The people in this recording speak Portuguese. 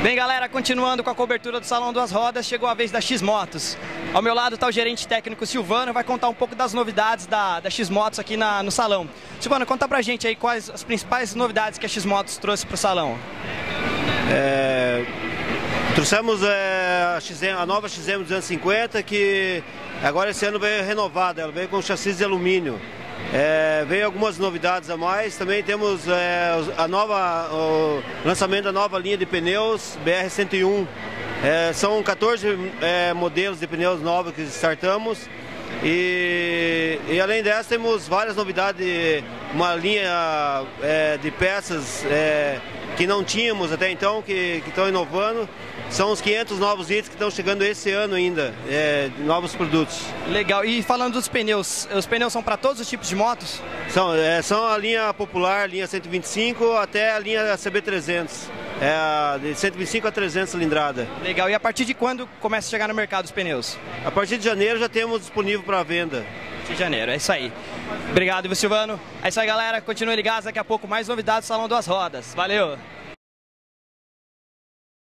Bem, galera, continuando com a cobertura do Salão Duas Rodas, chegou a vez da X-Motos. Ao meu lado está o gerente técnico Silvano, vai contar um pouco das novidades da, da X-Motos aqui na, no salão. Silvano, conta pra gente aí quais as principais novidades que a X-Motos trouxe pro salão. É, trouxemos é, a, XM, a, nova XM 250 que agora esse ano veio renovada, ela veio com chassi de alumínio. É, algumas novidades a mais, também temos é, a nova, o lançamento da nova linha de pneus BR-101. É, são 14 é, modelos de pneus novos que startamos e, e, além dessa temos várias novidades, uma linha é, de peças é, que não tínhamos até então, que, que estão inovando. São os 500 novos itens que estão chegando esse ano ainda, é, novos produtos. Legal. E falando dos pneus, os pneus são para todos os tipos de motos? São, é, são a linha popular, linha 125 até a linha CB300. É de 125 a 300 cilindrada. Legal. E a partir de quando começa a chegar no mercado os pneus? A partir de janeiro já temos disponível para venda. De janeiro, é isso aí. Obrigado, Silvano. É isso aí, galera. Continue ligados. Daqui a pouco mais novidades do Salão Duas Rodas. Valeu!